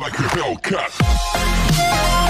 like a cut